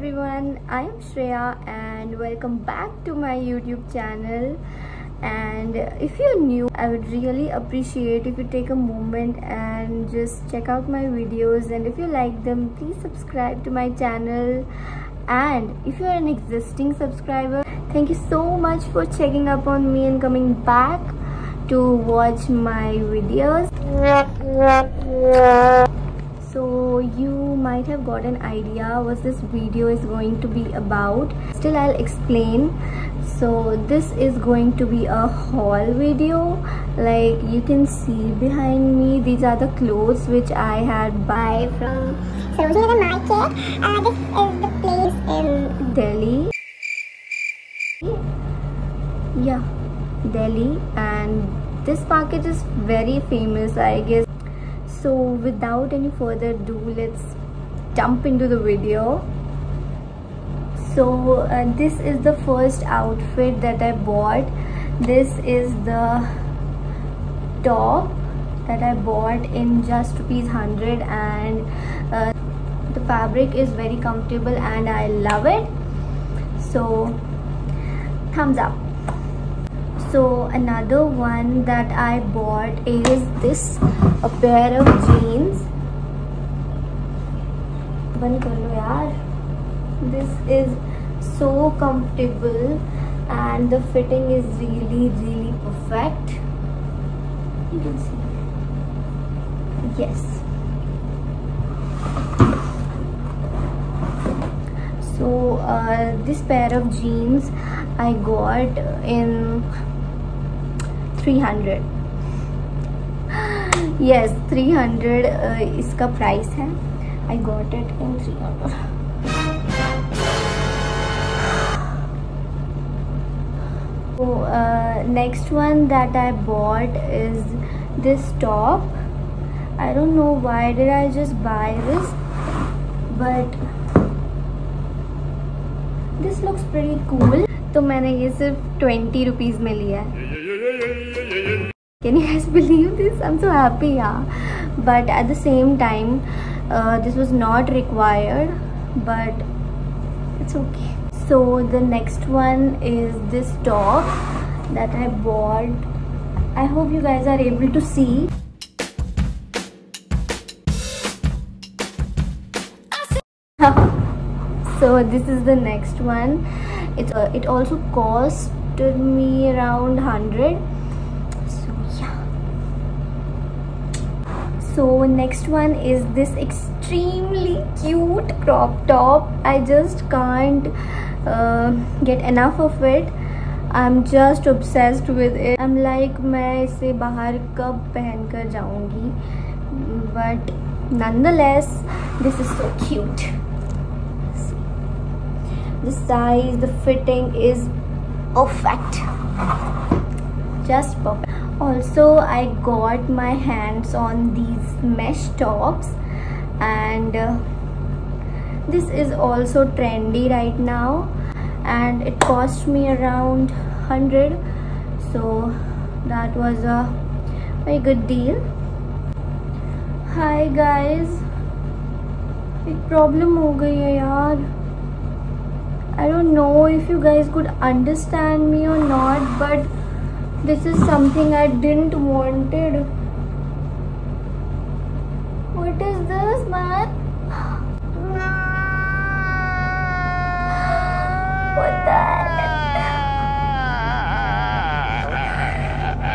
everyone, I am Shriya and welcome back to my YouTube channel. And if you're new, I would really appreciate if you take a moment and just check out my videos. And if you like them, please subscribe to my channel. And if you're an existing subscriber, thank you so much for checking up on me and coming back to watch my videos you might have got an idea what this video is going to be about. Still i'll explain. So this is going to be a haul video. Like you can see behind me these are the clothes which i had buy from Sarojini Market. Uh, this is the place in delhi. Yeah delhi. And this market is very famous i guess so without any further ado let's jump into the video. So uh, this is the first outfit that i bought. This is the top that i bought in just rupees 100 and uh, the fabric is very comfortable and i love it. So thumbs up so another one that i bought is this a pair of jeans बंद कर लो यार this is so comfortable and the fitting is really really perfect you can see yes so uh, this pair of jeans I got in 300 yes 300 इसका price है. I got it in 300 next one that I bought is this top I don't know why did I just buy this but this looks very cool तो मैंने ये सिर्फ़ 20 rupees में लिया है. Can you guys believe this? I'm so happy yeah. But at the same time uh, this was not required but it's okay. So the next one is this top that i bought. I hope you guys are able to see. So this is the next one. It's uh, it also costed me around 100 so next one is this extremely cute crop top i just can't uh, get enough of it i'm just obsessed with it i'm like मैं इसे बाहर कब पहन कर जाऊंगी but nonetheless this is so cute the size the fitting is perfect just perfect also i got my hands on these mesh tops and uh, this is also trendy right now and it cost me around 100 so that was a very good deal hi guys एक problem हो गई है यार I don't know if you guys could understand me or not but this is something I didn't wanted. What is this, man? What the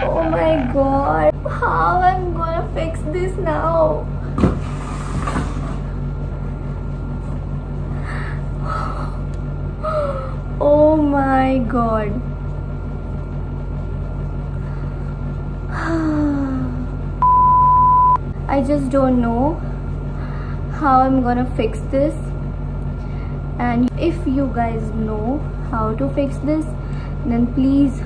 Oh my god. How am I'm gonna fix this now? Oh my god. I just don't know how I'm gonna fix this. And if you guys know how to fix this then please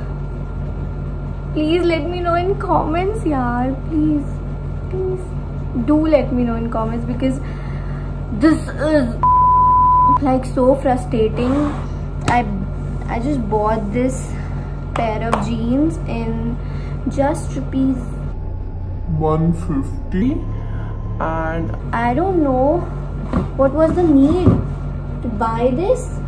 please let me know in comments yaar. Please please do let me know in comments because this is like so frustrating. I I just bought this pair of jeans in just rupees 150 and I don't know what was the need to buy this.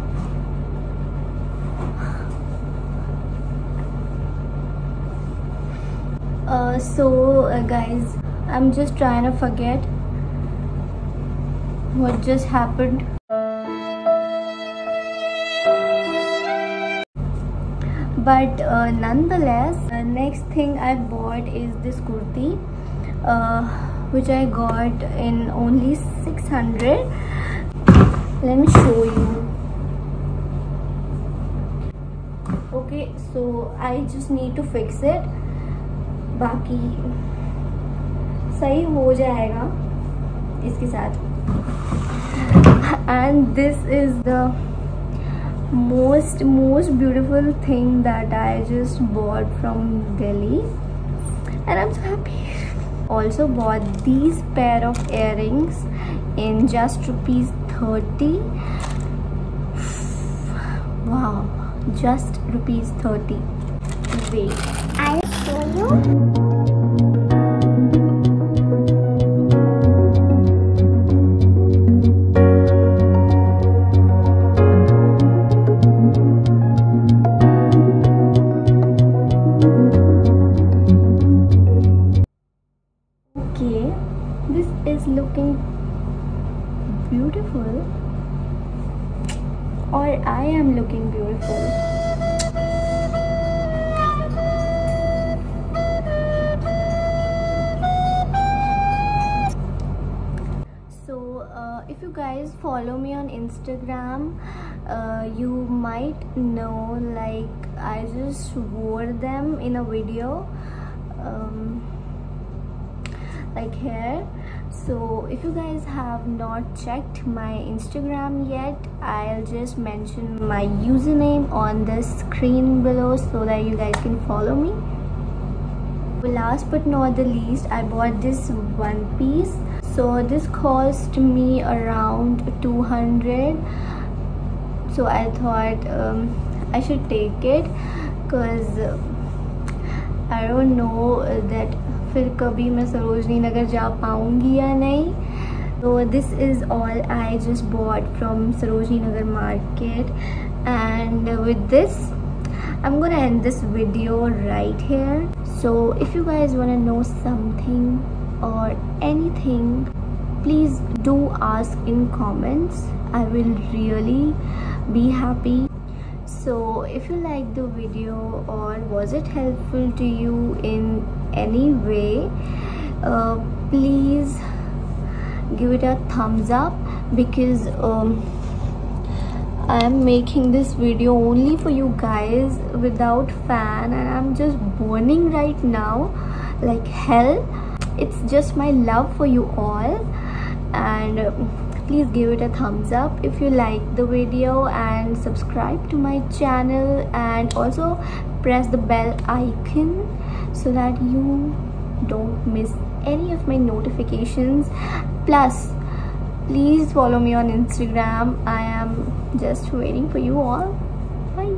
Uh, so uh, guys I'm just trying to forget what just happened. But uh, nonetheless the next thing I bought is this kurti which I got in only six hundred let show you okay so I just need to fix it बाकी सही हो जाएगा इसके साथ। And this is the most most beautiful thing that I just bought from Delhi. And I'm so happy. Also bought these pair of earrings in just rupees 30 wow just rupees 30 wait. I'll show you. Or I am looking beautiful. So uh, if you guys follow me on instagram uh, you might know like i just wore them in a video um, like here so if you guys have not checked my instagram yet i'll just mention my username on the screen below so that you guys can follow me. Last but not the least i bought this one piece. So this cost me around 200 so i thought um, i should take it because i don't know that फिर कभी मैं सरोजनी नगर जा पाऊँगी या नहीं so this is all i just bought from sarojini nagar market and with this i'm gonna end this video right here so if you guys want to know something or anything please do ask in comments i will really be happy so if you like the video or was it helpful to you in any way uh, please give it a thumbs up because um, I am making this video only for you guys without fan and I'm just burning right now like hell. It's just my love for you all and please give it a thumbs up if you like the video and subscribe to my channel and also press the bell icon so that you don't miss any of my notifications. Plus please follow me on instagram. I am just waiting for you all. Bye